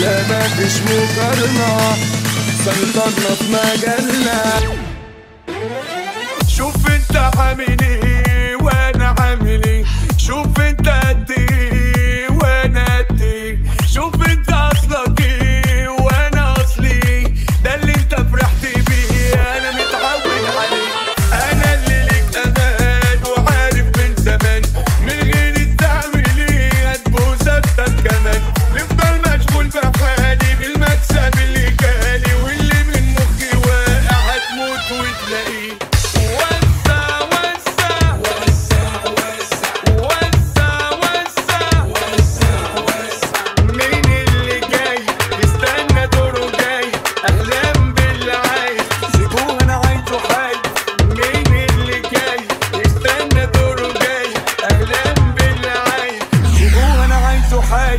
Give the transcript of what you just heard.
لا مفيش مقارنة. سلطنا في مجالنا شوف انت عامل إيه وأنا عامل إيه. شوف انت قد إيه تفتح وتلاقيه حي.